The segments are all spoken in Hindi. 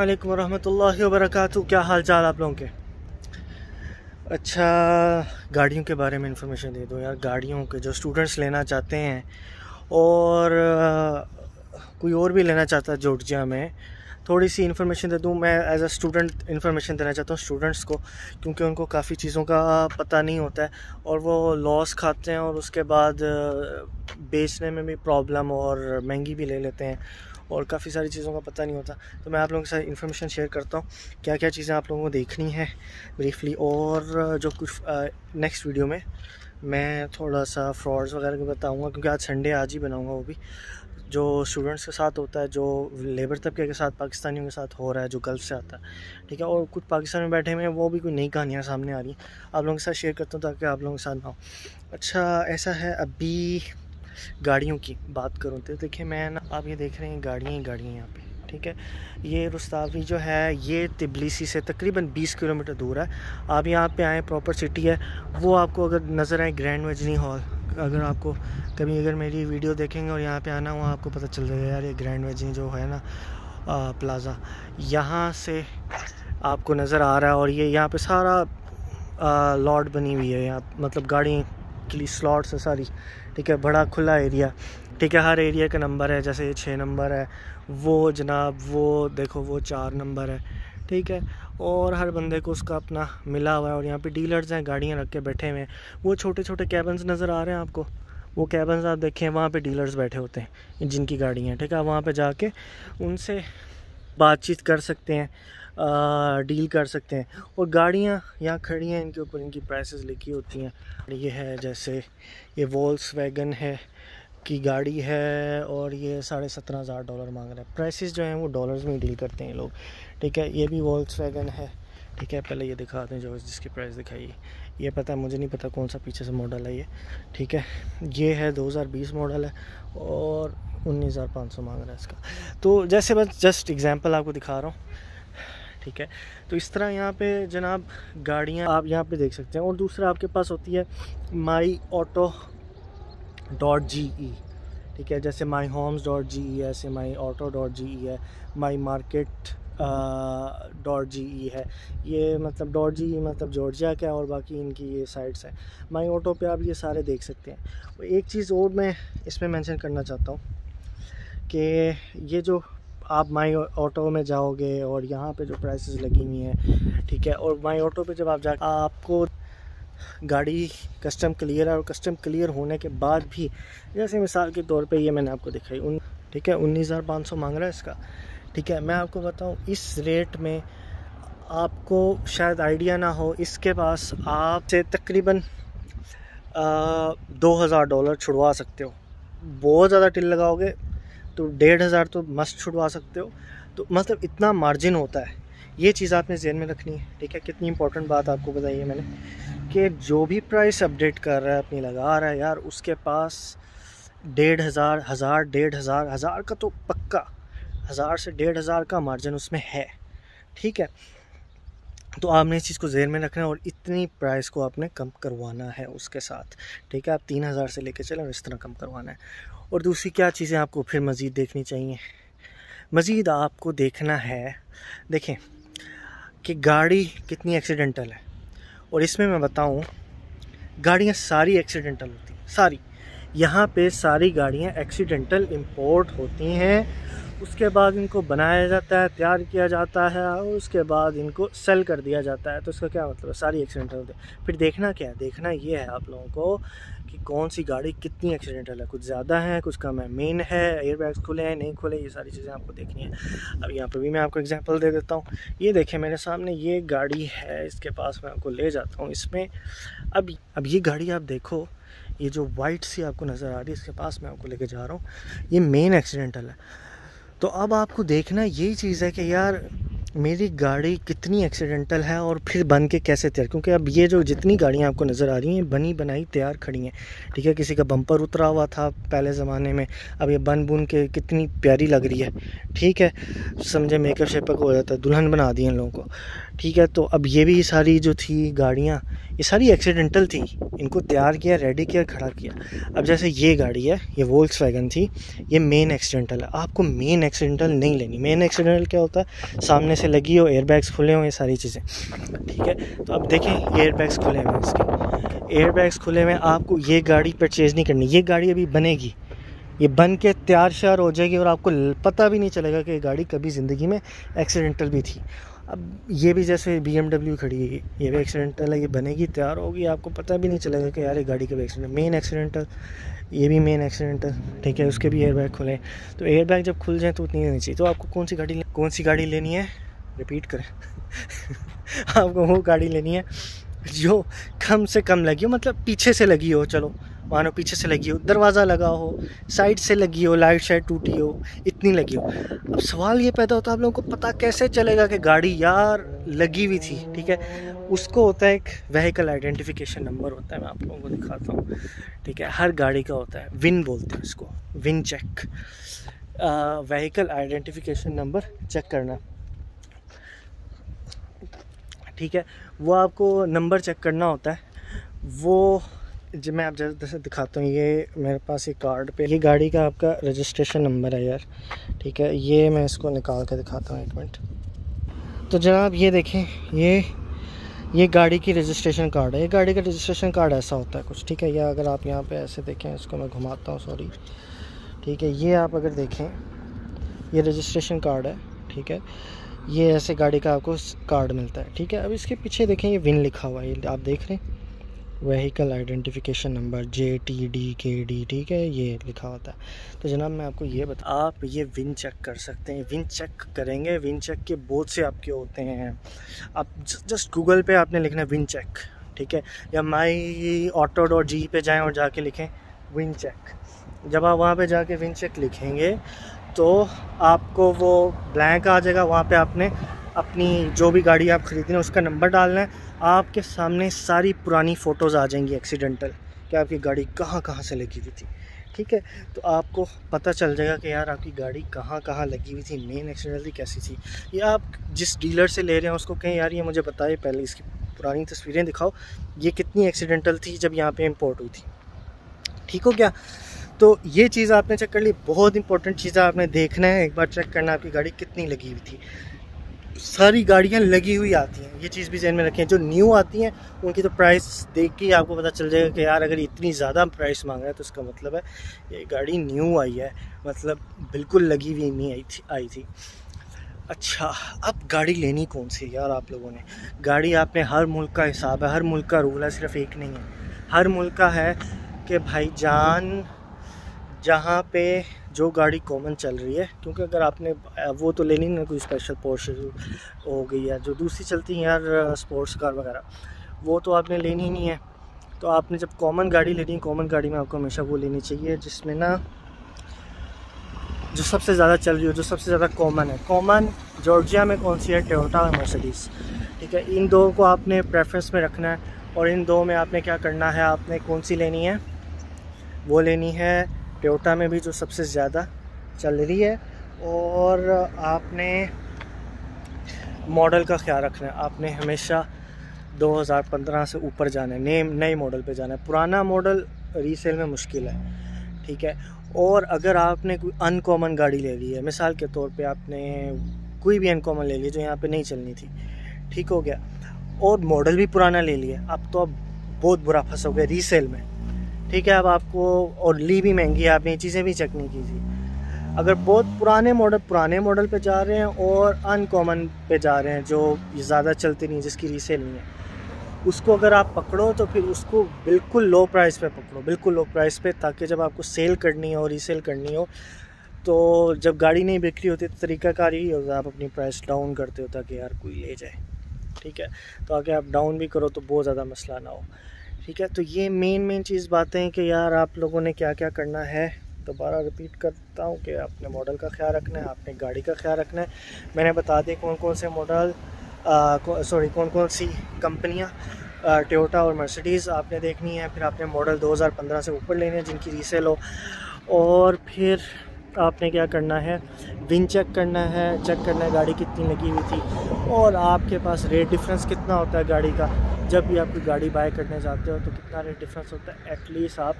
वालेकुम वरहमतुल्लाहि वबरकातुहू। क्या हाल चाल आप लोगों के? अच्छा गाड़ियों के बारे में इंफॉर्मेशन दे दो यार। गाड़ियों के जो स्टूडेंट्स लेना चाहते हैं और कोई और भी लेना चाहता है जॉर्जिया में थोड़ी सी इन्फॉर्मेशन दे दूँ। मैं एज अ स्टूडेंट इन्फॉर्मेशन देना चाहता हूँ स्टूडेंट्स को, क्योंकि उनको काफ़ी चीज़ों का पता नहीं होता है और वो लॉस खाते हैं और उसके बाद बेचने में भी प्रॉब्लम और महँगी भी ले लेते हैं। और काफ़ी सारी चीज़ों का पता नहीं होता। तो मैं आप लोगों के साथ इन्फॉर्मेशन शेयर करता हूँ क्या क्या चीज़ें आप लोगों को देखनी है ब्रीफली और जो कुछ नेक्स्ट वीडियो में मैं थोड़ा सा फ्रॉड्स वगैरह को बताऊँगा, क्योंकि आज संडे आज ही बनाऊँगा वो भी। जो स्टूडेंट्स के साथ होता है, जो लेबर तबके के साथ, पाकिस्तानियों के साथ हो रहा है, जो गल्फ़ से आता है, ठीक है? और कुछ पाकिस्तान में बैठे हुए हैं, वो भी कोई नई कहानियाँ सामने आ रही हैं। आप लोगों के साथ शेयर करता हूँ ताकि आप लोगों के साथ ना हो। अच्छा ऐसा है, अभी गाड़ियों की बात करूँ तो देखिए मैं ना आप ये देख रहे हैं गाड़ियाँ ही गाड़ियाँ यहाँ पे ठीक है? ये रुस्तावी जो है ये तिबलीसी से तकरीबन 20 किलोमीटर दूर है। आप यहाँ पे आएँ प्रॉपर सिटी है वो आपको अगर नज़र आए ग्रैंड वजनी हॉल अगर आपको कभी अगर मेरी वीडियो देखेंगे और यहाँ पे आना हुआ आपको पता चल जाएगा यार ये ग्रैंड वजनी जो है ना आ, प्लाज़ा यहाँ से आपको नज़र आ रहा है और ये यहाँ पर सारा लॉट बनी हुई है यहाँ मतलब गाड़ी लिए स्लॉट्स है सारी। ठीक है, बड़ा खुला एरिया ठीक है, हर एरिया का नंबर है, जैसे ये छः नंबर है, वो जनाब, वो देखो, वो चार नंबर है। ठीक है, और हर बंदे को उसका अपना मिला हुआ है, और यहाँ पे डीलर्स हैं, गाड़ियाँ रख के बैठे हुए हैं। वो छोटे छोटे कैबन्स नज़र आ रहे हैं आपको? वो कैबन्स आप देखें वहाँ पे डीलर्स बैठे होते हैं, जिनकी गाड़ियाँ ठीक है वहाँ पे जाके उनसे बातचीत कर सकते हैं। डील कर सकते हैं। और गाड़ियाँ यहाँ खड़ी हैं, इनके ऊपर इनकी प्राइसेस लिखी होती हैं। ये है, जैसे ये वॉल्स वैगन है की गाड़ी है और ये साढ़े सत्रह हज़ार डॉलर मांग रहा है। प्राइसेस जो हैं वो डॉलर्स में डील करते हैं लोग। ठीक है, ये भी वॉल्स वैगन है। ठीक है, पहले ये दिखाते हैं जो जिसकी प्राइस दिखाई। ये पता, मुझे नहीं पता कौन सा पीछे से मॉडल है ये। ठीक है, ये है 2020 मॉडल है और उन्नीस हज़ार पाँच सौ मांग रहा है इसका। तो जैसे बस जस्ट एग्जांपल आपको दिखा रहा हूँ। ठीक है? तो इस तरह यहाँ पे जनाब गाड़ियाँ आप यहाँ पे देख सकते हैं और दूसरा आपके पास होती है माई ऑटो डॉट जी ई। ठीक है, जैसे माई होम्स डॉट जी ई है, ऐसे माई ऑटो डॉट जी ई है, माई मार्केट डॉट जी ई है। ये मतलब डॉट जी ई मतलब जॉर्जिया का है और बाकी इनकी ये साइट्स हैं। माई ऑटो पे आप ये सारे देख सकते हैं। एक चीज़ और मैं इसमें मेंशन करना चाहता हूँ कि ये जो आप माई ऑटो में जाओगे और यहाँ पे जो प्राइसेस लगी हुई हैं, ठीक है, और माई ऑटो पे जब आप जा, आपको गाड़ी कस्टम क्लियर है और कस्टम क्लियर होने के बाद भी, जैसे मिसाल के तौर पे ये मैंने आपको दिखाई, उन, ठीक है, उन्नीस हज़ार पाँच सौ मांग रहा है इसका, ठीक है, मैं आपको बताऊँ, इस रेट में आपको शायद आइडिया ना हो, इसके पास आप से तकरीबन दो हज़ार डॉलर छुड़वा सकते हो। बहुत ज़्यादा टिल लगाओगे तो डेढ़ हज़ार तो मस्त छुड़वा सकते हो। तो मतलब इतना मार्जिन होता है। ये चीज़ आपने जहन में रखनी है, ठीक है? कितनी इंपॉर्टेंट बात आपको बताई है मैंने कि जो भी प्राइस अपडेट कर रहा है, अपनी लगा रहा है यार, उसके पास डेढ़ हज़ार हज़ार, डेढ़ हज़ार हज़ार का तो पक्का, हज़ार से डेढ़ हज़ार का मार्जिन उसमें है, ठीक है? तो आपने इस चीज़ को जहन में रखना है और इतनी प्राइस को आपने कम करवाना है उसके साथ, ठीक है? आप तीन हज़ार से लेके चलें और इस तरह कम करवाना है। और दूसरी क्या चीज़ें आपको फिर मज़ीद देखनी चाहिए? मज़ीद आपको देखना है, देखें कि गाड़ी कितनी एक्सीडेंटल है। और इसमें मैं बताऊँ, गाड़ियाँ सारी एक्सीडेंटल होती हैं, सारी। यहाँ पे सारी गाड़ियाँ एक्सीडेंटल इंपोर्ट होती हैं। उसके बाद इनको बनाया जाता है, तैयार किया जाता है और उसके बाद इनको सेल कर दिया जाता है। तो इसका क्या मतलब है? सारी एक्सीडेंटल होते हैं। फिर देखना क्या है? देखना ये है आप लोगों को कि कौन सी गाड़ी कितनी एक्सीडेंटल है। कुछ ज़्यादा है, कुछ कम है। मेन है एयर बैग्स खुले हैं, नहीं खुले, ये सारी चीज़ें आपको देखनी है। अब यहाँ पर भी मैं आपको एग्ज़ाम्पल दे देता हूँ। ये देखें मेरे सामने ये गाड़ी है, इसके पास मैं आपको ले जाता हूँ इसमें। अब अब ये गाड़ी आप देखो, ये जो वाइट सी आपको नज़र आ रही है, इसके पास मैं आपको लेके जा रहा हूँ। ये मेन एक्सीडेंटल है। तो अब आपको देखना यही चीज़ है कि यार मेरी गाड़ी कितनी एक्सीडेंटल है और फिर बन के कैसे तैयार? क्योंकि अब ये जो जितनी गाड़ियाँ आपको नज़र आ रही हैं, बनी बनाई तैयार खड़ी हैं। ठीक है, किसी का बम्पर उतरा हुआ था पहले ज़माने में, अब ये बन बुन के कितनी प्यारी लग रही है। ठीक है, समझे मेकअप शेपअप हो जाता है, दुल्हन बना दी इन लोगों को। ठीक है तो अब ये भी सारी जो थी गाड़ियाँ, ये सारी एक्सीडेंटल थी। इनको तैयार किया रेडी किया, खड़ा किया। अब जैसे ये गाड़ी है, ये वोल्स वैगन थी, ये मेन एक्सीडेंटल है। आपको मेन एक्सीडेंटल नहीं लेनी। मेन एक्सीडेंटल क्या होता है? सामने से लगी हो एयर बैग्स खुले हों, ये सारी चीज़ें। ठीक है तो अब देखें एयर बैग्स खुले हुए इसके। एयर बैग्स खुले हुए आपको ये गाड़ी परचेज़ नहीं करनी। ये गाड़ी अभी बनेगी। ये बन के तैयार श्यार हो जाएगी और आपको पता भी नहीं चलेगा कि ये गाड़ी कभी ज़िंदगी में एक्सीडेंटल भी थी। अब ये भी जैसे बीएमडब्ल्यू खड़ी है, ये भी एक्सीडेंटल है, ये बनेगी, तैयार होगी। आपको पता भी नहीं चलेगा कि यार, ये गाड़ी का भी एक्सीडेंट मेन एक्सीडेंटल ये भी मेन एक्सीडेंटल ठीक है, उसके भी एयरबैग खुले तो एयरबैग जब खुल जाए तो उतनी नहीं चाहिए। तो आपको कौन सी गाड़ी, कौन सी गाड़ी लेनी है? रिपीट करें। आपको वो गाड़ी लेनी है जो कम से कम लगी हो मतलब पीछे से लगी हो, चलो, मानो पीछे से लगी हो, दरवाज़ा लगा हो, साइड से लगी हो, लाइट शाइट टूटी हो, इतनी लगी हो। अब सवाल ये पैदा होता है, आप लोगों को पता कैसे चलेगा कि गाड़ी यार लगी हुई थी, ठीक है? उसको होता है एक वहीकल आइडेंटिफिकेशन नंबर होता है, मैं आप लोगों को दिखाता हूँ, ठीक है? हर गाड़ी का होता है विन बोलते हैं उसको VIN check vehicle identification number check करना। ठीक है? वो आपको नंबर चेक करना होता है। वो जब मैं आप जैसे दिखाता हूँ, ये मेरे पास ये कार्ड पे, ये गाड़ी का आपका रजिस्ट्रेशन नंबर है यार। ठीक है? ये मैं इसको निकाल कर दिखाता हूँ, एक मिनट। तो जनाब, ये देखें, ये ये गाड़ी की रजिस्ट्रेशन कार्ड है। ये गाड़ी का रजिस्ट्रेशन कार्ड ऐसा होता है कुछ, ठीक है? या अगर आप यहाँ पे ऐसे देखें, इसको मैं घुमाता हूँ सॉरी ठीक है? ये आप अगर देखें, ये रजिस्ट्रेशन कार्ड है, ठीक है? ये ऐसे गाड़ी का आपको कार्ड मिलता है, ठीक है? अब इसके पीछे देखें, ये विन लिखा हुआ है, ये आप देख रहे हैं vehicle identification number J T D K D ठीक है? ये लिखा होता है। तो जनाब, मैं आपको ये बता आप ये विन चेक कर सकते हैं। विन चेक करेंगे विन चेक के बहुत से आपके होते हैं। आप जस्ट गूगल पे आपने लिखना है विन चेक ठीक है? या माई ऑटो डॉट जी पे जाएँ और जाके लिखें विन चेक जब आप वहाँ पे जाके विन चेक लिखेंगे तो आपको वो ब्लैंक आ जाएगा, वहाँ पे आपने अपनी जो भी गाड़ी आप ख़रीदना उसका नंबर डालना है। आपके सामने सारी पुरानी फ़ोटोज़ आ जाएँगी एक्सीडेंटल कि आपकी गाड़ी कहाँ कहाँ से लगी हुई थी, ठीक है? तो आपको पता चल जाएगा कि यार आपकी गाड़ी कहाँ कहाँ लगी हुई थी मेन एक्सीडेंटल थी, कैसी थी। या आप जिस डीलर से ले रहे हैं उसको कहें, यार ये मुझे बताए पहले इसकी पुरानी तस्वीरें दिखाओ, ये कितनी एक्सीडेंटल थी जब यहाँ पे इम्पोर्ट हुई थी। ठीक हो क्या तो ये चीज़ आपने चेक कर ली। बहुत इंपॉर्टेंट चीज़ है आपने देखना है। एक बार चेक करना आपकी गाड़ी कितनी लगी हुई थी। सारी गाड़ियाँ लगी हुई आती हैं। ये चीज़ भी जहन में रखें। जो न्यू आती हैं, उनकी तो प्राइस देख के आपको पता चल जाएगा कि यार, अगर इतनी ज़्यादा प्राइस मांग रहा है तो इसका मतलब है, ये गाड़ी न्यू आई है। मतलब बिल्कुल लगी हुई नहीं आई थी आई थी। अच्छा अब गाड़ी लेनी कौन सी यार आप लोगों ने? गाड़ी आपने हर मुल्क का हिसाब है, हर मुल्क का रूल है, सिर्फ़ एक नहीं है। हर मुल्क का है कि भाई जान जहाँ पे जो गाड़ी कॉमन चल रही है, क्योंकि अगर आपने, वो तो लेनी ना कोई स्पेशल पोर्श हो गई है जो दूसरी चलती हैं यार स्पोर्ट्स कार वगैरह, वो तो आपने लेनी नहीं है। तो आपने जब कॉमन गाड़ी लेनी है कॉमन गाड़ी में आपको हमेशा वो लेनी चाहिए, जिसमें ना, जो सबसे ज़्यादा चल रही हो, जो सबसे ज़्यादा कॉमन है। कॉमन जॉर्जिया में कौन सी है? टोयोटा और मर्सिडीज़ ठीक है, इन दो को आपने प्रेफरेंस में रखना है, और इन दो में आपने क्या करना है, आपने कौन सी लेनी है? वो लेनी है टोयोटा में भी जो सबसे ज़्यादा चल रही है और आपने मॉडल का ख्याल रखना है। आपने हमेशा 2015 से ऊपर जाना है। नए नए मॉडल पे जाना है। पुराना मॉडल रीसेल में मुश्किल है, ठीक है? और अगर आपने कोई अनकॉमन गाड़ी ले ली है, मिसाल के तौर पे आपने कोई भी अनकॉमन ले ली जो यहाँ पे नहीं चलनी थी, ठीक हो गया। और मॉडल भी पुराना ले लिया अब तो अब बहुत बुरा फंसोगे रीसेल में। ठीक है, अब आपको और ली भी महँगी है आपने ये चीज़ें भी चेक नहीं कीजिए। अगर बहुत पुराने मॉडल पुराने मॉडल पे जा रहे हैं और अनकॉमन पे जा रहे हैं, जो ज़्यादा चलती नहीं जिसकी रीसेल नहीं है, उसको अगर आप पकड़ो तो फिर उसको बिल्कुल लो प्राइस पे पकड़ो, बिल्कुल लो प्राइस पे, ताकि जब आपको सेल करनी हो रीसेल करनी हो तो जब गाड़ी नहीं बिक्री होती तो तरीकाकार यही होता आप अपनी प्राइस डाउन करते हो, ताकि यार कोई ले जाए। ठीक है तो आगे आप डाउन भी करो तो बहुत ज़्यादा मसला ना हो। ठीक है? तो ये मेन मेन चीज़ बातें हैं कि यार आप लोगों ने क्या क्या करना है। दोबारा रिपीट करता हूँ कि आपने मॉडल का ख्याल रखना है, आपने गाड़ी का ख्याल रखना है। मैंने बता दी कौन कौन से मॉडल सॉरी कौन कौन सी कंपनियाँ टोयोटा और मर्सिडीज़ आपने देखनी है। फिर आपने मॉडल 2015 से ऊपर लेने हैं जिनकी रीसेल हो। और फिर आपने क्या करना है? विन चेक करना है। चेक करना है गाड़ी कितनी लगी हुई थी। और आपके पास रेट डिफरेंस कितना होता है गाड़ी का? जब भी आप कोई गाड़ी बाय करने जाते हो तो कितना रेट डिफरेंस होता है? एटलीस्ट आप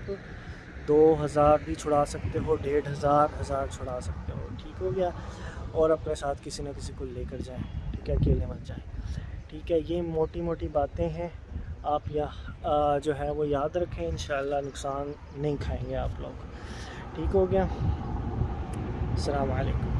दो हज़ार भी छुड़ा सकते हो डेढ़ हज़ार हज़ार छुड़ा सकते हो। ठीक हो गया। और अपने साथ किसी न किसी को लेकर जाएँ। ठीक है? अकेले मत जाएँ। ठीक है? ये मोटी मोटी बातें हैं। आप या आ, जो है वो याद रखें। इन नुकसान नहीं खाएँगे आप लोग। ठीक हो गया? अलैक्म।